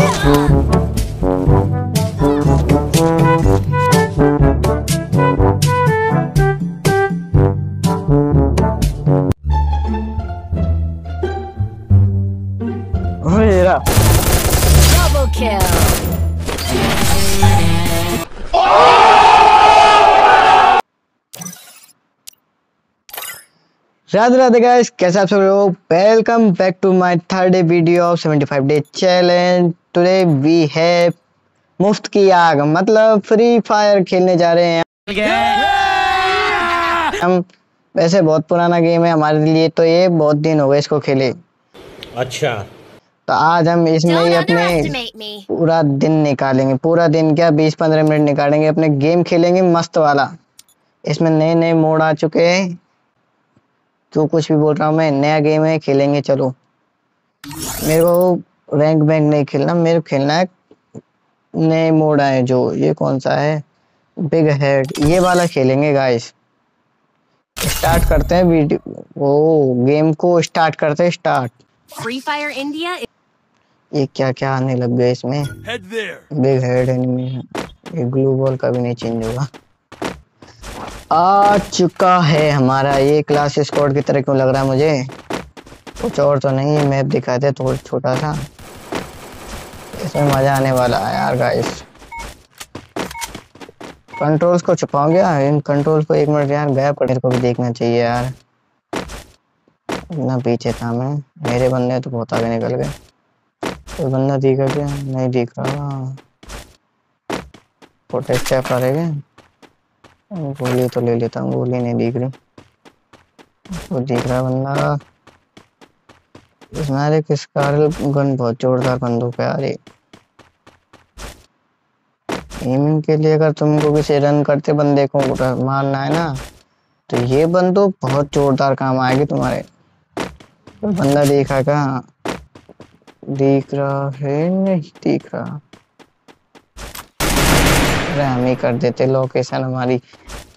मेरा राधे राधे गाइस कैसे आप सब लोग welcome back to my third day video of 75 day challenge today we have मुफ़्त की आग मतलब फ्री फायर खेलने जा रहे हैं। हम वैसे बहुत पुराना गेम है हमारे लिए तो ये बहुत दिन हो गए इसको खेले। अच्छा। तो आज हम इसमें ही अपने पूरा दिन निकालेंगे पूरा दिन क्या बीस पंद्रह मिनट निकालेंगे अपने गेम खेलेंगे मस्त वाला। इसमें नए नए मोड आ चुके हैं। जो कुछ भी बोल रहा हूँ मैं नया गेम है खेलेंगे चलो। मेरे को रैंक बैंक नहीं खेलना मेरे को खेलना है नए मोड आए जो ये कौन सा है? बिग हेड ये वाला खेलेंगे गाइस स्टार्ट करते हैं वीडियो ओ गेम को स्टार्ट करते हैं स्टार्ट Fire India is ये क्या क्या आने लग गया इसमें? बिग हेड एनिमेशन ये ग्लू बॉल का भी नहीं चेंज होगा। आ चुका है हमारा, ये क्लास स्क्वाड की तरह क्यों लग रहा है मुझे? कुछ और तो नहीं है मैप दिखाते थोड़ा छोटा सा। इसमें मज़ा आने वाला है यार गाइस कंट्रोल्स को छुपाओ क्या? इन कंट्रोल्स को एक मिनट यार गैप मेरे को भी देखना चाहिए यार। इतना पीछे था मैं। मेरे बंदे तो बहुत आगे निकल गए। कोई बंदा दिखा क्या नहीं दिख रहा। प्रोटेक्ट क्या? करेगा गोली तो ले लेता हूँ गोली नहीं दिख रही वो दिख रहा बंदा। इसमें एक स्कारल गन बहुत जोरदार बंदूक है यार एमिंग के लिए अगर तुमको किसी रन करते बंदे को मारना है ना तो ये बंदूक बहुत जोरदार काम आएगी तुम्हारे। कोई बंदा देखा क्या दिख रहा है, नहीं दिख रहा। हम ही कर देते लोकेशन हमारी।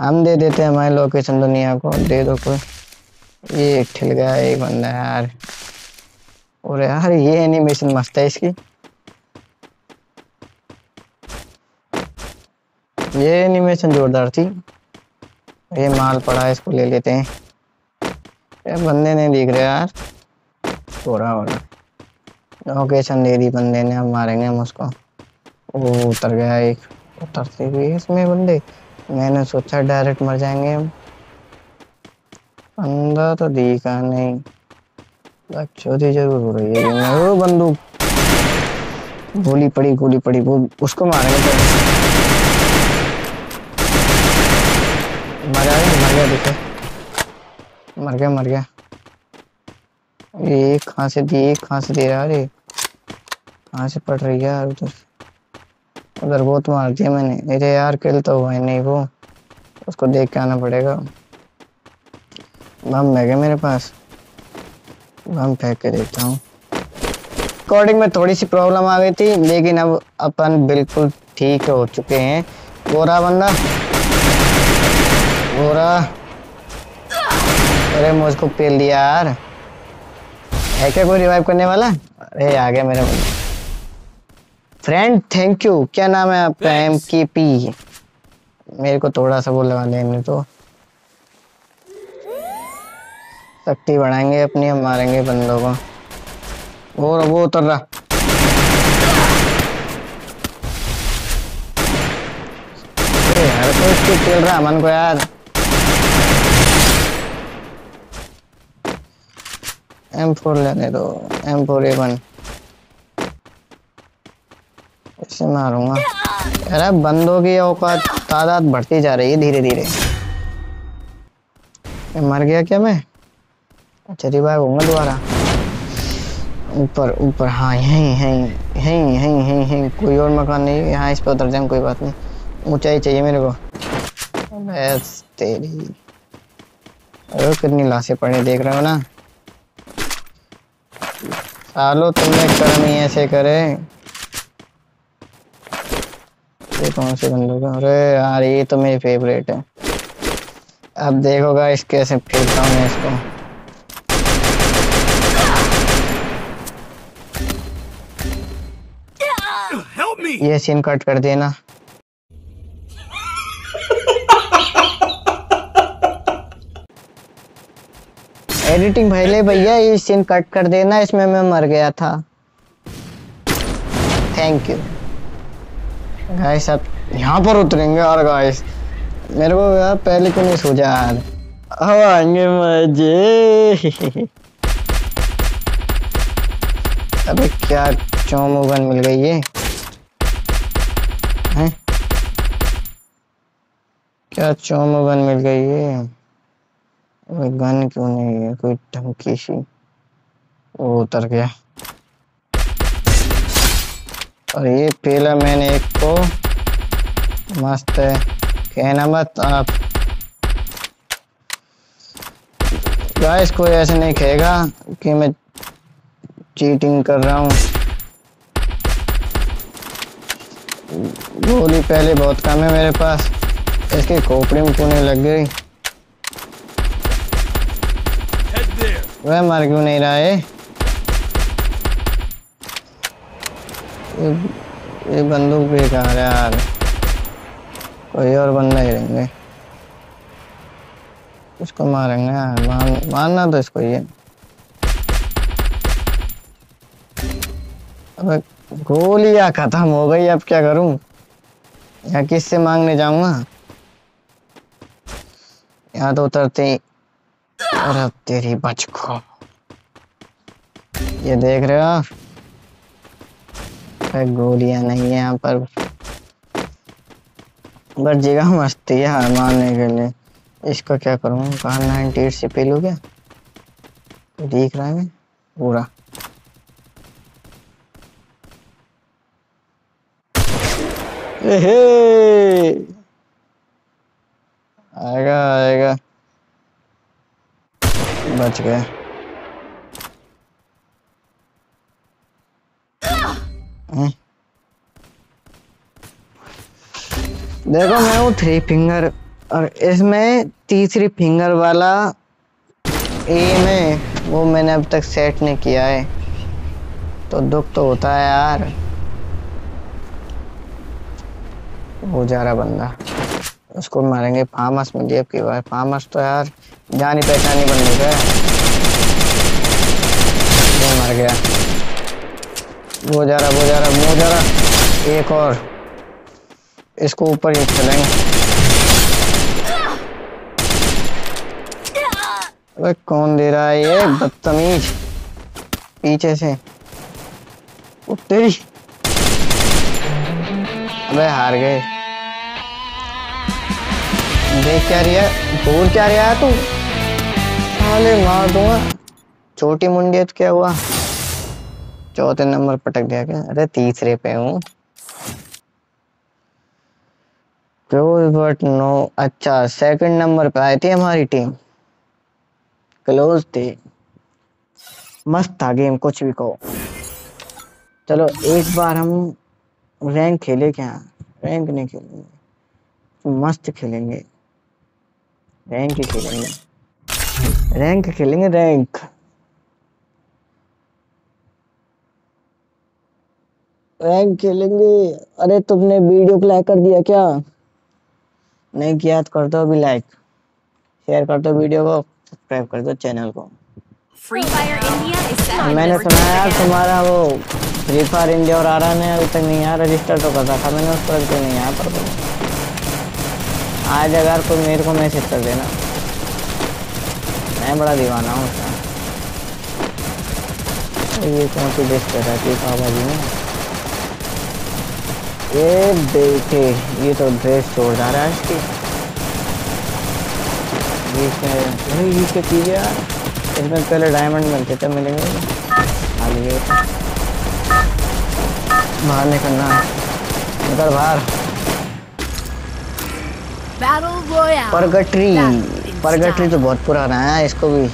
हम दे देते हैं हमारी लोकेशन दुनिया को। दे दो कोई। ये ठिल गया एक बंदा यार। और यार, ये एनिमेशन मस्त है इसकी। ये एनिमेशन जोरदार थी। ये माल पड़ा है, इसको ले लेते हैं। ये बंदे ने दिख रहे यार। थोड़ा हो लोकेशन दे दी बंदे ने हम मारेंगे हम उसको। वो उतर गया एक। उतरते हुए इसमें बंदे। मैंने सोचा डायरेक्ट मर जाएँगे हम। बंदा तो दिखा नहीं। चौधरी ज़रूर हो रही है वो बंदूक। गोली पड़ी गोली पड़ी, वो उसको मारेंगे तो। मर गया मर गया, देखो। मर गया मर गया। ये कहाँ से दी एक कहाँ से दे रहा है। कहाँ से पड़ रही है यार उधर। उधर बहुत मार दिया मैंने। अरे यार किल तो हुआ नहीं वो। उसको देख के आना पड़ेगा। बम है मेरे पास? बम फेंक के देखता हूँ। रिकॉर्डिंग में थोड़ी सी प्रॉब्लम आ गई थी, लेकिन अब अपन बिल्कुल ठीक हो चुके हैं। गोरा बंदा। गोरा। अरे मुझको पेल दिया यार। है क्या कोई रिवाइव करने वाला? अरे आ गया मेरे फ्रेंड थैंक यू क्या नाम है आपका? एम के पी मेरे को थोड़ा सा वो लगा लेने तो। शक्ति बढ़ाएँगे अपनी हम मारेंगे बंदों को। और वो उतर रहा। अरे यार तो इसको खेल रहा मन को यार। एम फोर लेने दो। एम फोर ए वन इससे मारूँगा। अरे बंदों की औकात, तादाद बढ़ती जा रही है धीरे धीरे मर गया क्या मैं? अच्छा रिवाइव होऊँगा दोबारा। ऊपर ऊपर हाँ यहीं यहीं यहीं यहीं यहीं यहीं, कोई और मकान नहीं, यहाँ इस पर उतर जाए कोई बात नहीं। ऊंचाई चाहिए मेरे को। बस तेरी। अरे कितनी लाशें पड़ी देख रहे हो ना? सालो तुमने कर्म ही ऐसे करे। ये कौन से बंदूक है अरे यार ये तो मेरी फेवरेट है। अब देखो गाइस कैसे फेंकता हूँ मैं इसको। ये सीन कट कर देना एडिटिंग पहले भैया ये सीन कट कर देना इसमें मैं मर गया था। थैंक यू गाइस अब यहाँ पर उतरेंगे और गाइस मेरे को यार पहले क्यों नहीं सोचा यार? अब आएँगे मज़े अबे क्या चौमोगन मिल गई ये? हैं? क्या चौमोगन मिल गई ये? अबे गन क्यों नहीं है? कोई ढंकी सी। वो उतर गया। और ये पहला मैंने एक को मस्त है। कहना मत आप। गाइस कोई ऐसे नहीं कहेगा कि मैं चीटिंग कर रहा हूँ। गोली पहले बहुत कम है मेरे पास। इसकी खोपड़ी में पुणे लग गई। वह मर क्यों नहीं रहा है? ये, ये बंदूक बेकार है? यार कोई और बंदा ही रहेंगे। इसको मारेंगे यार मार, मारना तो इसको ही है। अबे गोलियाँ खत्म हो गई अब क्या करूँ? या किससे मांगने जाऊँगा? यहाँ तो उतरते ही तेरी बच को। ये देख रहे हो? अरे गोलियाँ नहीं है यहाँ पर। बट जगह मस्ती है हार मारने के लिए। इसका क्या करूँ? कहा नाइनटी एट से पी लूँ क्या दिख रहा है पूरा। एहे! आएगा आएगा। बच गए देखो मैं हूँ थ्री फिंगर और इसमें तीसरी फिंगर वाला एम है वो मैंने अब तक सेट नहीं किया है। तो दुख तो होता है यार। वो जा रहा बंदा। उसको मारेंगे फार्मस में, जेब की बार फार्मस तो यार जानी पहचानी बन वो मर गया। वो जा रहा, वो जा रहा, वो जा रहा। एक और। इसको ऊपर ही चलेंगे। अबे, कौन दे रहा है ये? बदतमीज। पीछे से। तेरी। अबे, हार गए। देख क्या रिया बोल क्या रिया है तू? साले मार दूँगा। छोटी मुंडी तो क्या हुआ? चौथे नंबर पटक दिया क्या? अरे तीसरे पे हूँ। क्लोज बट नो अच्छा सेकंड नंबर पे आई थी हमारी टीम क्लोज थे। मस्त था गेम कुछ भी कहो। चलो, एक बार हम रैंक खेले क्या? रैंक नहीं खेलेंगे। मस्त खेलेंगे। रैंक ही खेलेंगे। रैंक खेलेंगे रैंक रैंक खेलेंगे। अरे तुमने वीडियो को लाइक कर दिया क्या? नहीं किया तो कर दो अभी लाइक शेयर कर दो वीडियो को सब्सक्राइब कर दो चैनल को। मैंने सुना यार तुम्हारा वो फ्री फायर इंडिया और आरा ने अभी तक नहीं यार रजिस्टर तो कर रखा। मैंने उस पर नहीं यहाँ पर आज अगर कोई मेरे को मैसेज कर देना। मैं बड़ा दीवाना हूँ। उसका ये कौन सी डिश कर रहा है पापा जी ने ये देखे ये तो ड्रेस छोड़ जा रहा है इसकी ये इसमें अरे ये क्या चीज़ है यार? इसमें पहले डायमंड मिलते थे मिलेंगे आ लिए बाहर निकलना है। निकल बाहर. परगटरी परगटरी तो बहुत पुराना है इसको भी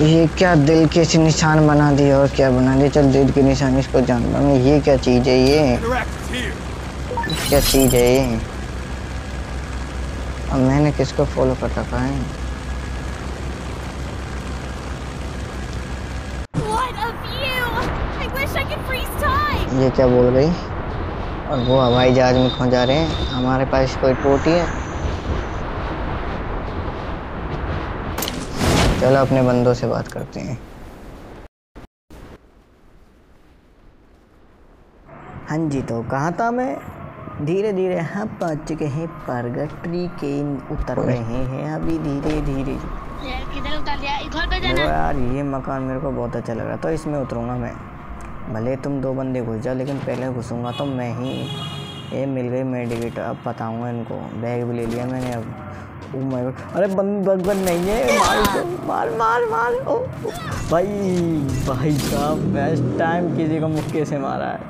ये क्या दिल के से निशान बना दिए और क्या बना दिया चल दिल के निशान इसको जान रहा मैं ये क्या चीज़ है ये? क्या चीज़ है ये? और मैंने किसको फॉलो कर रखा है. ये क्या बोल गई और वो हवाई जहाज़ में खो जा रहे हैं? हमारे पास कोई टोटी है? चलो अपने बंदों से बात करते हैं। हाँ जी तो कहा था मैं? धीरे धीरे हम पहुँच चुके हैं परगट्री के उतर रहे हैं अभी धीरे धीरे यार ये मकान मेरे को बहुत अच्छा लग रहा तो इसमें उतरूँगा मैं। भले तुम दो बंदे घुस जाओ लेकिन पहले घुसूँगा तो मैं ही। ये मिल गई मेडिकेट अब बताऊँगा इनको। बैग भी ले लिया मैंने अब। माय गॉड अरे बंद बंद नहीं है। मार मार मार मार। ओ ओ, भाई भाई साहब बेस्ट टाइम किसी को मुक्के से मारा है।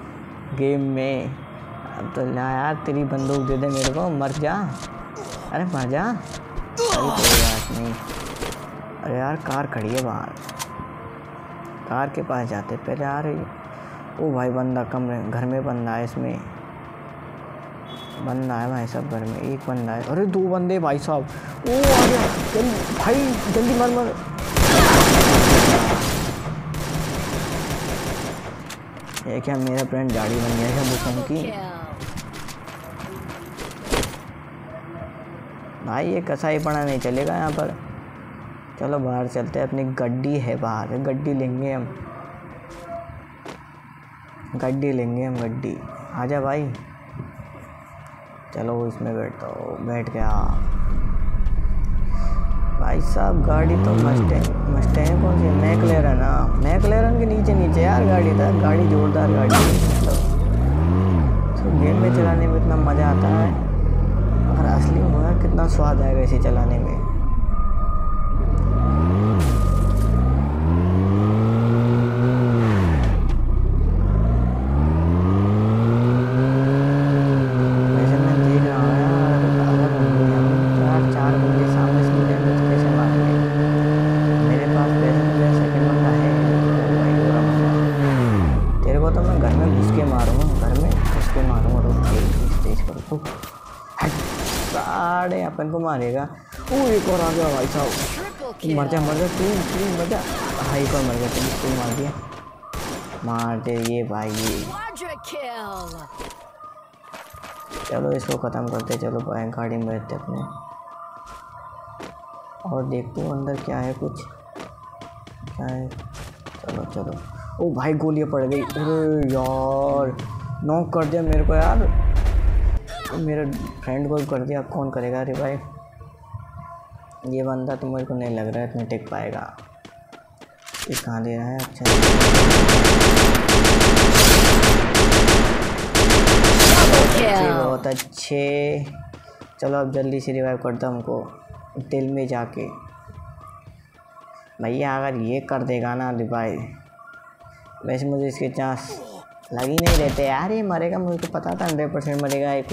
गेम में। अब तो ला यार तेरी बंदूक दे दे मेरे को मर जा। अरे मर जा। अरे नहीं। अरे यार कार खड़ी है बाहर। कार के पास जाते पहले रही। ओ भाई बंदा कमरे घर में बंदा है इसमें। बंदा है भाई साहब, घर में एक बंदा है। अरे दो बंदे भाई साहब। ओ आ गया जल्दी, भाई, जल्दी मर मर। ये क्या मेरा फ्रेंड गाड़ी बन गया क्या बुकम की? भाई, ये कसाई पड़ा नहीं चलेगा यहाँ पर। चलो, बाहर चलते हैं। अपनी गड्डी है बाहर। गड्डी लेंगे हम। गड्डी लेंगे हम, गड्डी। आजा भाई। चलो इसमें बैठता हो। बैठ गया। भाई साहब, गाड़ी तो मस्टैंग है कौन सी मैकलेरन हाँ। मैकलेरन के नीचे नीचे यार गाड़ी था। गाड़ी जोरदार गाड़ी मतलब तो गेम में चलाने में इतना मज़ा आता है। और असली हुआ कितना स्वाद आएगा इसे चलाने में वैसे मैं देख रहा हूँ यार अगर बंदे हम चार चार बंदे सामने से मिलेंगे तो कैसे मारेंगे मेरे पास वैसे तो मेरा सेकंड बंदा है ओ भाई बुरा बंदा तेरे को तो मैं घर में घुस के मारूँगा घर में घुस के मारूँगा रुक के इस तेज कर तो हट साढ़े अपन को मारेगा। ओ एक और आ गया भाई साहब। मर जा मर जा तू तू मर जा। भाई को मर गया तू तू मार दिया। मार दे ये भाई। ये चलो इसको ख़त्म करते चलो गाड़ी में बैठते अपने। और देखते हैं अंदर क्या है कुछ। क्या है? चलो चलो। ओ भाई गोलियाँ पड़ गई। अरे यार नॉक कर दिया मेरे को यार। मेरे फ्रेंड को कर दिया कौन करेगा? अरे भाई ये बंदा तो मेरे को नहीं लग रहा है इतने टेक पाएगा। ये कहाँ दे रहा है? अच्छा। बहुत अच्छे। चलो अब जल्दी से रिवाइव करता हमको दिल में जाके। भैया अगर ये कर देगा ना रिवाइव वैसे मुझे इसके चांस लग ही नहीं रहते। यार ये मरेगा मुझे तो पता था हंड्रेड परसेंट मरेगा। एक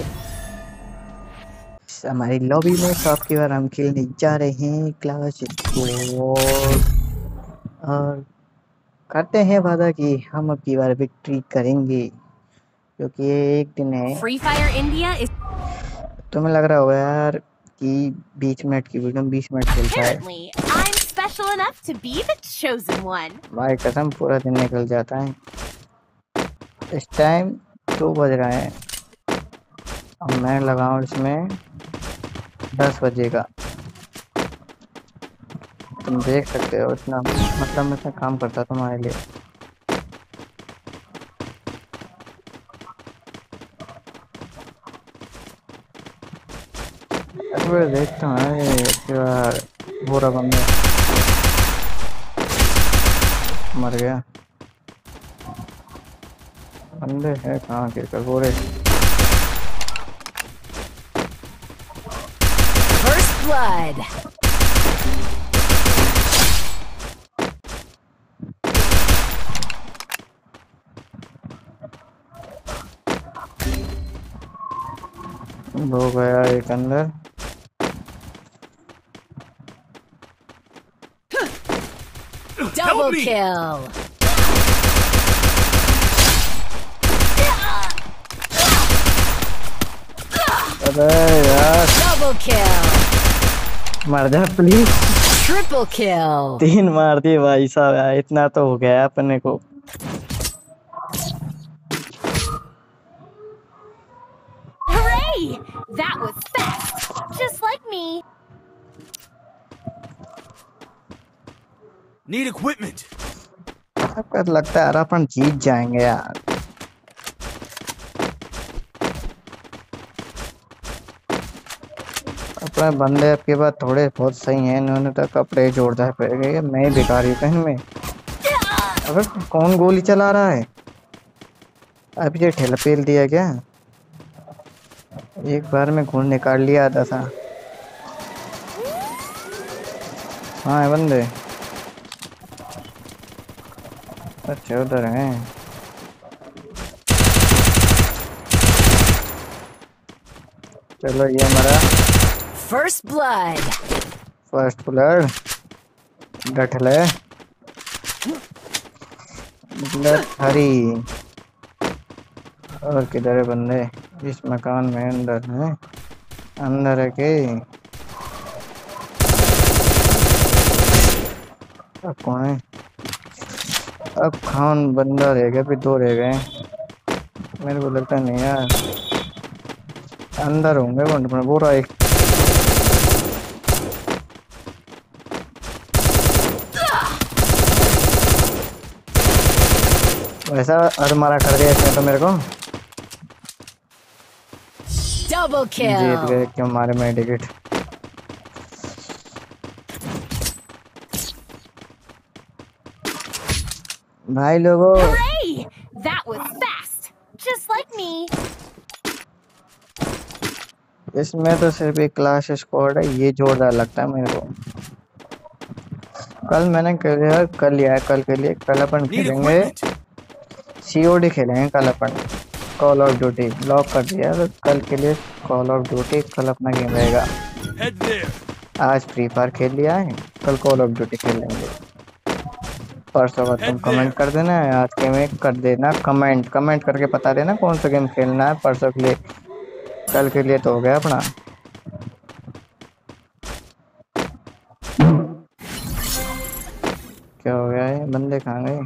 हमारी लॉबी में आपकी बार हम खेलने जा रहे हैं क्लास और करते हैं वादा कि हम अब की बार विक्ट्री करेंगे क्योंकि ये एक दिन है। Free Fire India is तुम्हें लग रहा होगा यार कि 20 मिनट की वीडियो में 20 मिनट खेलता है special enough to be the chosen one. भाई कसम पूरा दिन निकल जाता है। इस टाइम दो बज रहा है। अब मैं लगाऊँ इसमें। दस बजेगा। तुम देख सकते हो इतना मतलब मैं इतना काम करता तुम्हारे लिए। देखता हूँ बुरा बंदा। मर गया। बंदे है कहाँ के? कर बोरे blood. हो गया एक अंदर Double me. kill. अरे यार Double kill. मर जा प्लीज़ ट्रिपल किल तीन मार दिए भाई साहब इतना तो हो गया अपने को Hooray! That was fast, just like me. Need equipment. लगता है अपन जीत जाएँगे यार अपने बंदे आपके पास थोड़े बहुत सही हैं, इन्होंने तो कपड़े जोड़दार पहन गए, मैं भिखारी पहन में। अबे, कौन गोली चला रहा है? अब ये ठेला पेल दिया क्या? एक बार में खून निकाल लिया आता था हाँ है बंदे। अच्छा उधर हैं। चलो, ये हमारा First blood. फ़र्स्ट ब्लड डठले ब्लड हरी और किधर है बंदे? इस मकान में अंदर है। अंदर है के? अब कौन है? अब खान बंदा रह गया, फिर दो रह गए। मेरे को लगता नहीं यार। अंदर होंगे में पूरा एक वैसा अधमारा कर दिया इसने तो मेरे को Double जीत kill. गए क्यों मारे मैं टिकट भाई लोगों! That was fast! Just like me. इसमें तो सिर्फ़ एक क्लास स्क्वाड है ये जोरदार लगता है मेरे को कल मैंने कल यार कल लिया है कल के लिए कल अपन खेलेंगे. सीओडी खेलेंगे कल अपन। कॉल ऑफ़ ड्यूटी लॉक कर दिया। तो कल के लिए कॉल ऑफ़ ड्यूटी कल अपना गेम रहेगा। आज फ्री फायर खेल लिया है। कल कॉल ऑफ़ ड्यूटी खेल लेंगे परसों का तुम कमेंट कर देना। है आज के में कर देना कमेंट कमेंट करके बता देना कौन सा गेम खेलना है परसों के लिए। कल के लिए तो हो गया अपना। क्या हो गया है? बंदे कहाँ गए?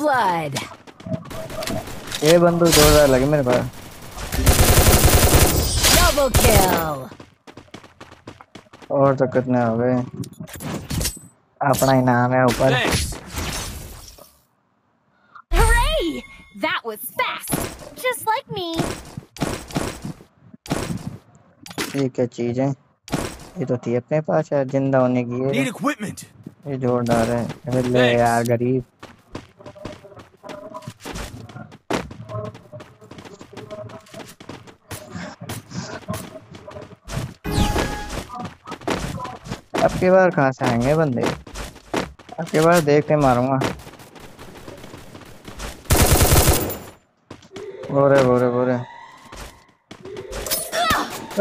Blood. ये बंदूक जोरदार लगे मेरे पास Double kill. और तो कितने हो गए अपना ही नाम है ऊपर. Hooray! That was fast! Just like me. ये क्या चीज़ है ये तो थी अपने पास यार ज़िंदा होने की है Need equipment. ये जोरदार है अरे ले यार गरीब अब के बार कहाँ से आएँगे बंदे? अब के बार देख के मारूँगा। बोरे बोरे बोरे।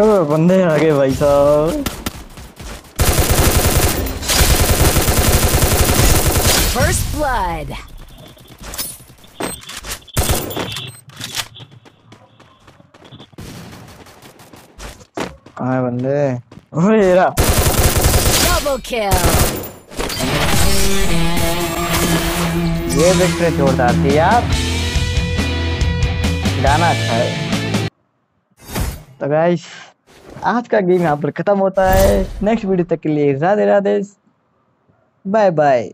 ओ बंदे आ गए भाई साहब। First blood. कहाँ बंदे? ओ ये रहा। ये विक्ट्री जोरदार थी यार। गाना अच्छा है। तो गाइस आज का गेम यहाँ पर खत्म होता है। नेक्स्ट वीडियो तक के लिए राधे राधे बाय बाय